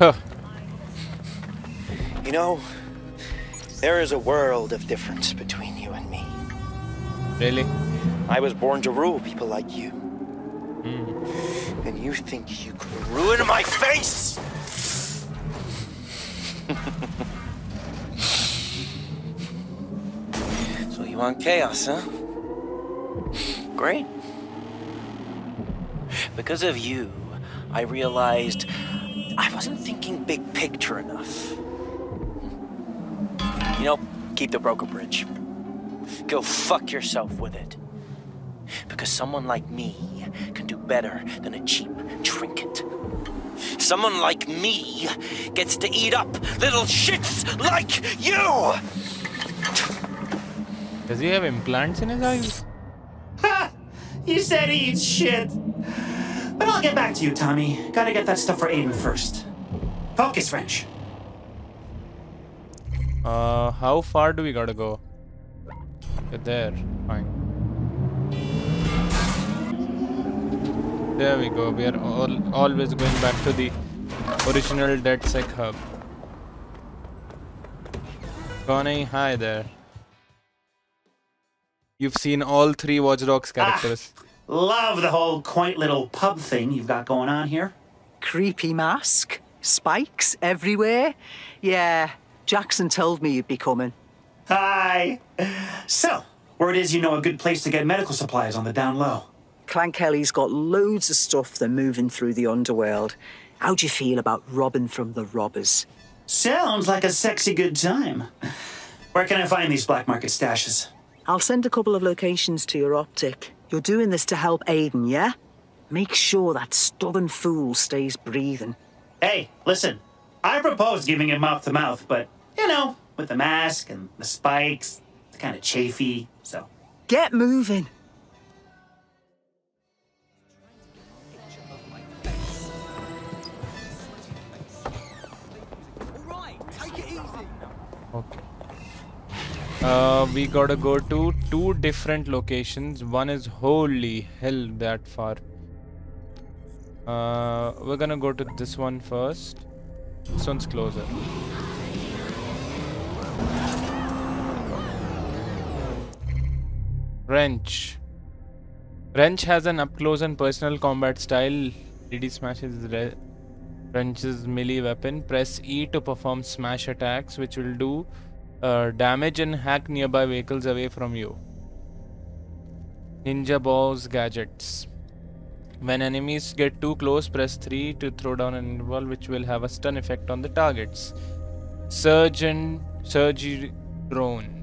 you know, there is a world of difference between you and me. Really? I was born to rule people like you. Mm. And you think you could ruin my face? so you want chaos, huh? Great. Because of you, I realized I wasn't thinking big picture enough. You know, keep the broker bridge. Go fuck yourself with it. Because someone like me can do better than a cheap trinket. Someone like me gets to eat up little shits like you! Does he have implants in his eyes? Ha! You said he eats shit. But I'll get back to you, Tommy. Gotta get that stuff for Aiden first. Focus wrench. Uh, how far do we gotta go? There, fine. There we go. We are all always going back to the original DedSec hub. Connie, hi there. You've seen all three Watch Dogs characters. Ah, love the whole quaint little pub thing you've got going on here. Creepy mask, spikes everywhere. Yeah, Jackson told me you'd be coming. Hi. So, word is you know a good place to get medical supplies on the down low. Clan Kelly's got loads of stuff they're moving through the underworld. How do you feel about robbing from the robbers? Sounds like a sexy good time. Where can I find these black market stashes? I'll send a couple of locations to your optic. You're doing this to help Aiden, yeah? Make sure that stubborn fool stays breathing. Hey, listen. I proposed giving him mouth to mouth, but, you know, with the mask and the spikes, it's kind of chafy, so. Get moving. Okay. Uh, we gotta go to two different locations. One is holy hell that far. Uh, we're gonna go to this one first. This one's closer. Wrench. Wrench has an up close and personal combat style. DD smashes re Wrench's melee weapon. Press E to perform smash attacks, which will do uh, damage and hack nearby vehicles away from you. Ninja Ball's gadgets. When enemies get too close, press 3 to throw down an interval which will have a stun effect on the targets. Surge and Surge drone.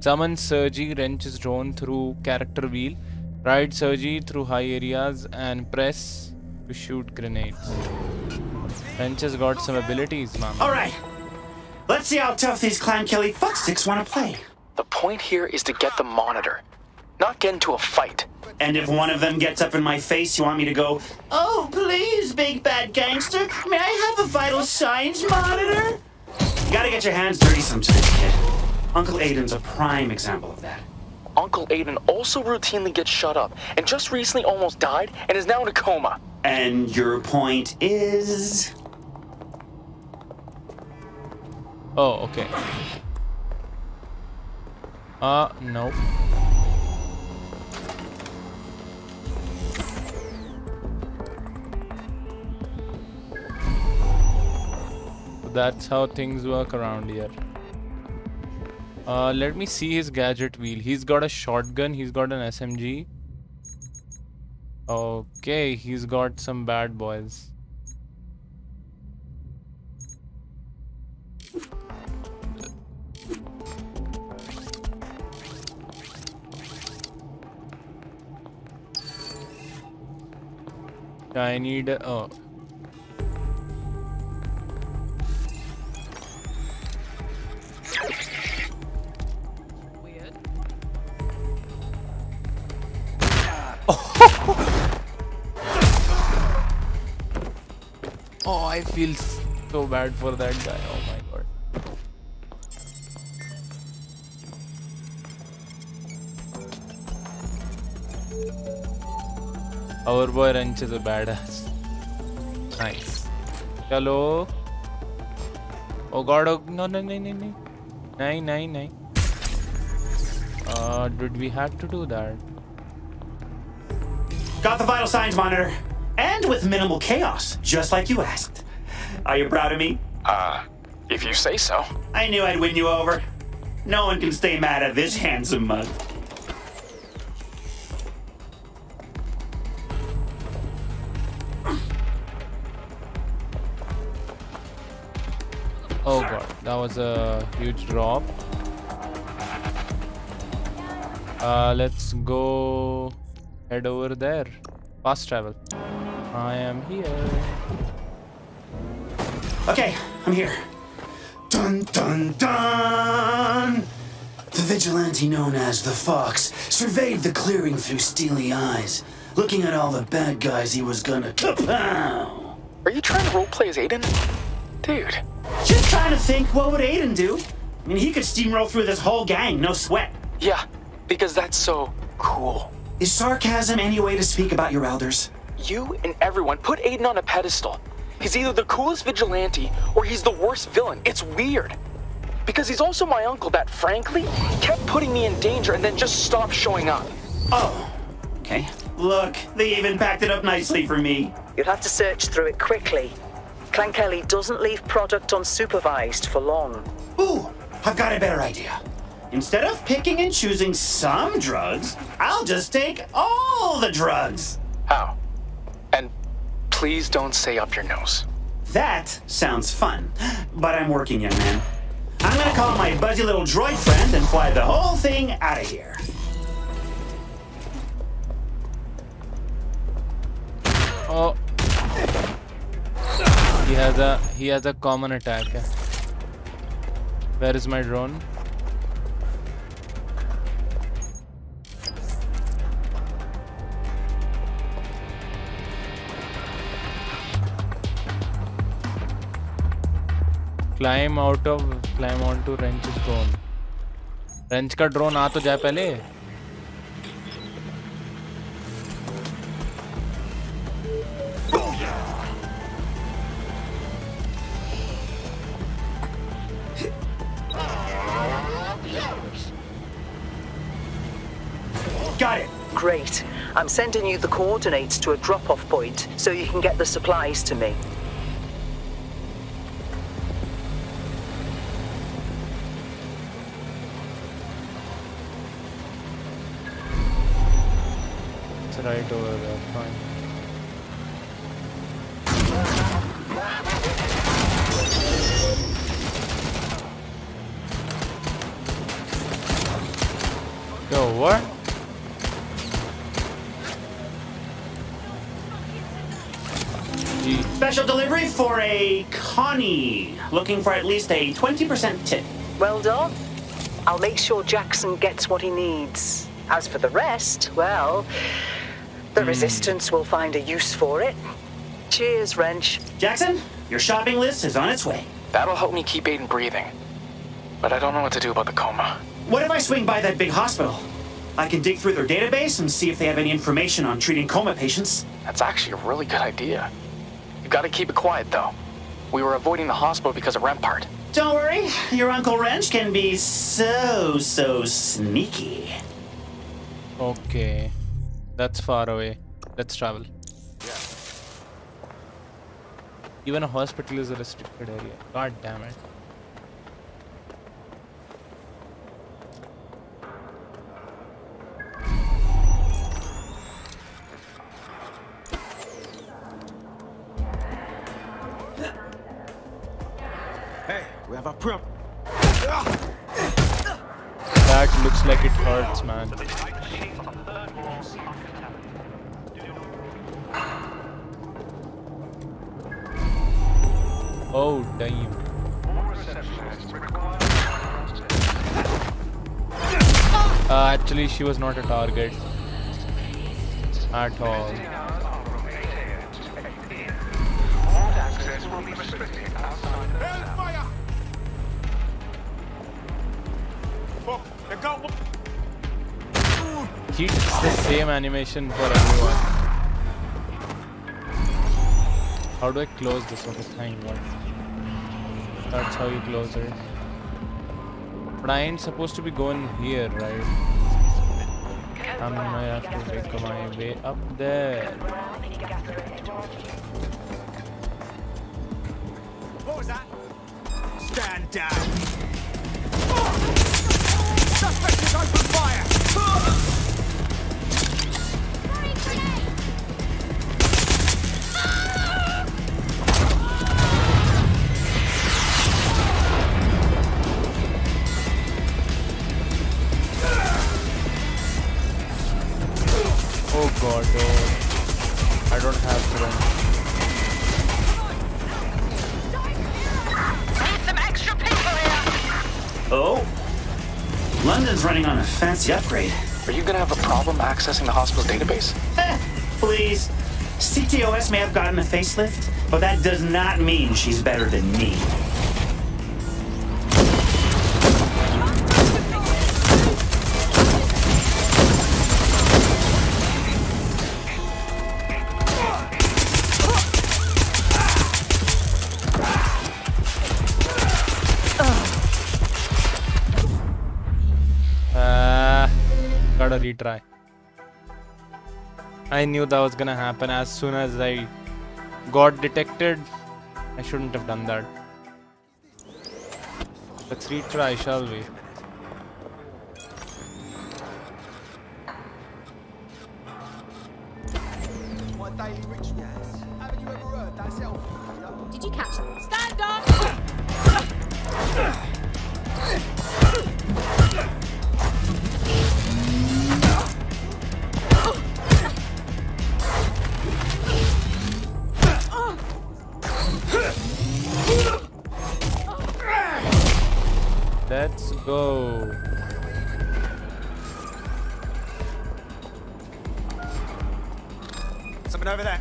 Summon Surgy, wrenches drone through character wheel. Ride Surgy through high areas and press to shoot grenades. Wrench has got some abilities, man. Alright. Let's see how tough these Clan Kelly fucksticks want to play. The point here is to get the monitor, not get into a fight. And if one of them gets up in my face, you want me to go, Oh, please, big bad gangster, may I have a vital signs monitor? You gotta get your hands dirty sometimes, kid. Uncle Aiden's a prime example of that. Uncle Aiden also routinely gets shut up and just recently almost died and is now in a coma. And your point is? Oh, okay. Uh, no. That's how things work around here. Uh, let me see his gadget wheel. He's got a shotgun, he's got an SMG. Okay, he's got some bad boys. I need oh Oh, I feel so bad for that guy. Oh my Our boy Wrench is a badass. Nice. Chalo. Oh god, oh, no, no, no, no, no. Nine, nine, nine. Uh, did we have to do that? Got the vital signs monitor. And with minimal chaos, just like you asked. Are you proud of me? Uh, if you say so. I knew I'd win you over. No one can stay mad at this handsome mug. Was a huge drop. Uh, let's go head over there. Fast travel. I am here. Okay, I'm here. Dun dun dun! The vigilante known as the Fox surveyed the clearing through steely eyes, looking at all the bad guys he was gonna kapow! Are you trying to roleplay as Aiden? Dude. Just trying to think, what would Aiden do? I mean, he could steamroll through this whole gang, no sweat. Yeah, because that's so cool. Is sarcasm any way to speak about your elders? You and everyone put Aiden on a pedestal. He's either the coolest vigilante or he's the worst villain. It's weird. Because he's also my uncle that, frankly, kept putting me in danger and then just stopped showing up. Oh, okay. Look, they even packed it up nicely for me. You'll have to search through it quickly. Clan Kelly doesn't leave product unsupervised for long. Ooh, I've got a better idea. Instead of picking and choosing some drugs, I'll just take all the drugs. How? And please don't say up your nose. That sounds fun, but I'm working, young man. I'm gonna call my buzzy little droid friend and fly the whole thing out of here. Oh. He has a he has a common attack. eh. Where is my drone? Climb out of climb onto wrench's drone. wrench का drone आ तो जाए Great. I'm sending you the coordinates to a drop-off point so you can get the supplies to me. Right over there. Fine. Yo, what? Special delivery for a Connie. Looking for at least a 20% tip. Well done. I'll make sure Jackson gets what he needs. As for the rest, well, the hmm. Resistance will find a use for it. Cheers, Wrench. Jackson, your shopping list is on its way. That'll help me keep Aiden breathing. But I don't know what to do about the coma. What if I swing by that big hospital? I can dig through their database and see if they have any information on treating coma patients. That's actually a really good idea. You've got to keep it quiet, though. We were avoiding the hospital because of Rempart. Don't worry, your Uncle Wrench can be so, so sneaky. okay. That's far away. Let's travel. Even a hospital is a restricted area. God damn it. Hurts, man. Oh, damn. Uh, actually, she was not a target at all. Hellfire! Fuck, they got one. It's the same animation for everyone. How do I close this? Okay, fine. What? That's how you close it. But I ain't supposed to be going here, right? I'm gonna have to make my way up there. What was that? Stand down. Suspect is open fire. London's running on a fancy upgrade. Are you gonna have a problem accessing the hospital's database? Eh, please. CTOS may have gotten a facelift, but that does not mean she's better than me. Gotta retry. I knew that was gonna happen as soon as I got detected. I shouldn't have done that. Let's retry, shall we? Go. Something over there.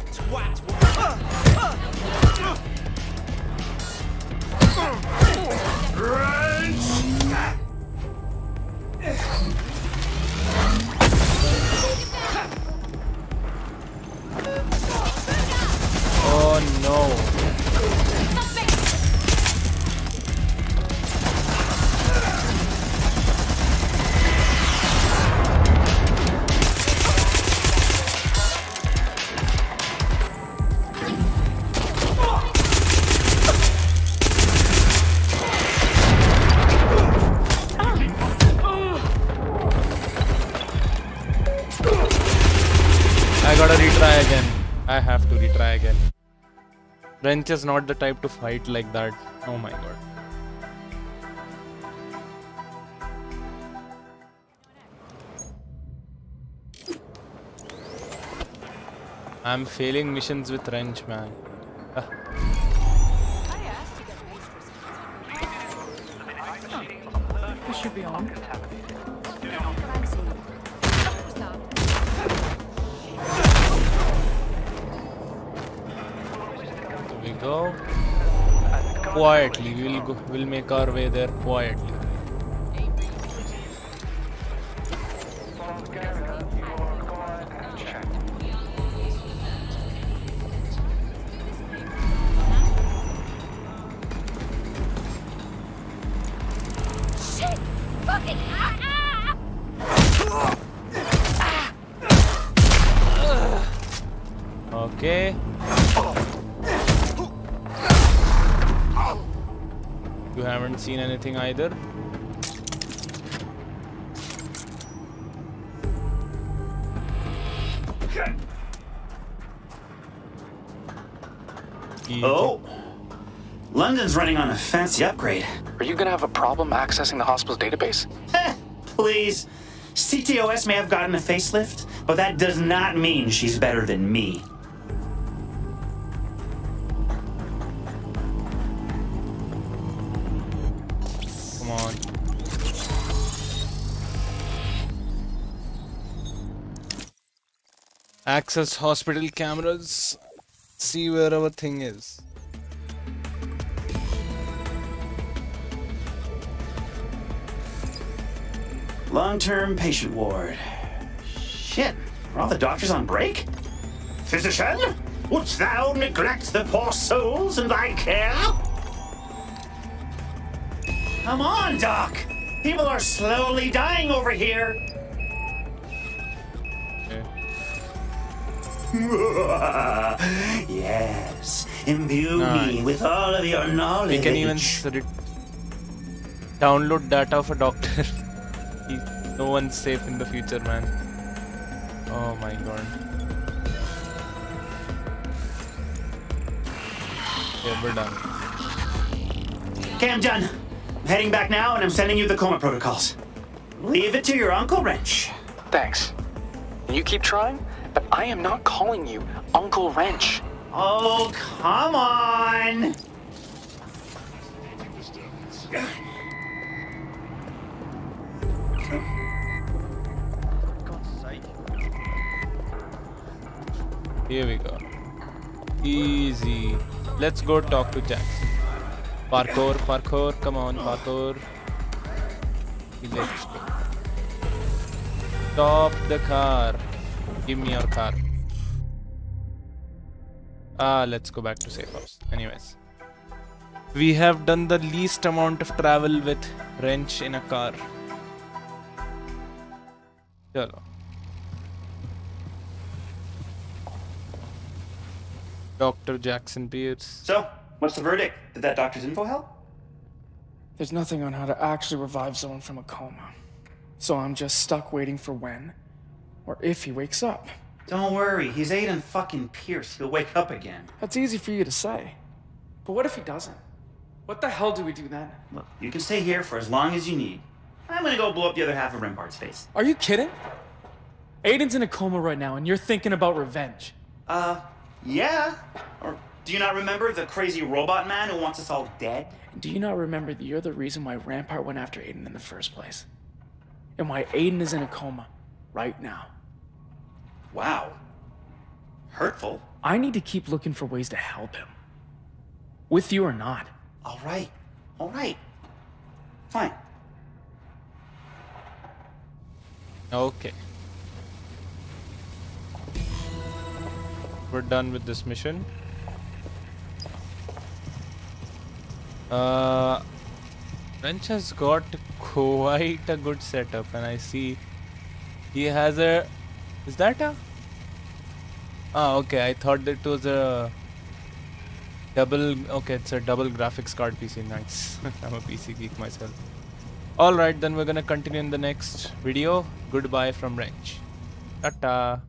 Wrench is not the type to fight like that. Oh my god. I'm failing missions with Wrench, man. Ah. This should be on. Quietly. We'll go. We'll make our way there quietly. Haven't seen anything either. Oh? London's running on a fancy upgrade. Are you gonna have a problem accessing the hospital's database? Eh, please. CTOS may have gotten a facelift, but that does not mean she's better than me. Access hospital cameras. See where our thing is. Long-term patient ward. Shit, are all the doctors on break? Physician, wouldst thou neglect the poor souls in thy care? Come on, Doc. People are slowly dying over here. yes, imbue me with all of your knowledge. We can even re- download data of a doctor. No one's safe in the future, man. Oh my god. Okay, we're done. Okay, I'm done. I'm heading back now, and I'm sending you the coma protocols. Leave it to your Uncle Wrench. Thanks. You keep trying, but I am not calling you Uncle Wrench. Oh, come on. Here we go. Easy. Let's go talk to Jackson. Parkour, parkour, come on, parkour. Let's go. Stop the car. Give me your car. Ah, let's go back to safe house. Anyways. We have done the least amount of travel with wrench in a car. Chalo. Dr. Jackson Pearce. So, what's the verdict? Did that doctor's info help? There's nothing on how to actually revive someone from a coma. So I'm just stuck waiting for when or if he wakes up. Don't worry, he's Aiden fucking Pearce. He'll wake up again. That's easy for you to say. But what if he doesn't? What the hell do we do then? Look, you can stay here for as long as you need. I'm gonna go blow up the other half of Rempart's face. Are you kidding? Aiden's in a coma right now and you're thinking about revenge. Uh, yeah. Or do you not remember the crazy robot man who wants us all dead? Do you not remember that you're the reason why Rempart went after Aiden in the first place? And why Aiden is in a coma right now? Wow. Hurtful. I need to keep looking for ways to help him. With you or not. All right. All right. Fine. Okay. We're done with this mission. Uh, Wrench has got quite a good setup, and I see he has a. Is that a? Ah, okay. I thought that was a double. Okay, it's a double graphics card PC. Nice. I'm a PC geek myself. Alright, then we're gonna continue in the next video. Goodbye from Wrench. Tata.